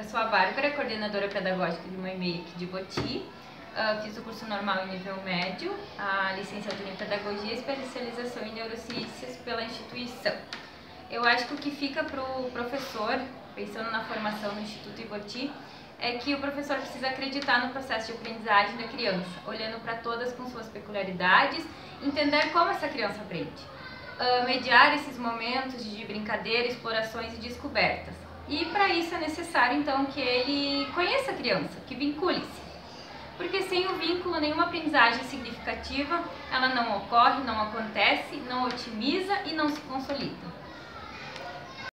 Eu sou a Bárbara, coordenadora pedagógica de EMEI aqui de Boti. Uh, fiz o curso normal em nível médio, a licenciatura em Pedagogia e especialização em Neurociências pela instituição. Eu acho que o que fica para o professor, pensando na formação no Instituto Iboti, é que o professor precisa acreditar no processo de aprendizagem da criança, olhando para todas com suas peculiaridades, entender como essa criança aprende. Uh, mediar esses momentos de brincadeira, explorações e descobertas. E para isso é necessário então que ele conheça a criança, que vincule-se. Porque sem o vínculo, nenhuma aprendizagem significativa, ela não ocorre, não acontece, não otimiza e não se consolida.